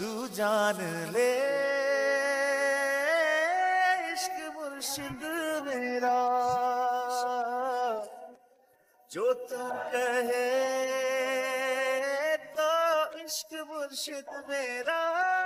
तू जान ले। इश्क मुर्शिद मेरा। जो तू कहे तो इश्क मुर्शिद मेरा।